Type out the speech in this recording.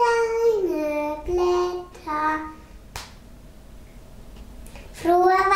deine Blätter. Frohe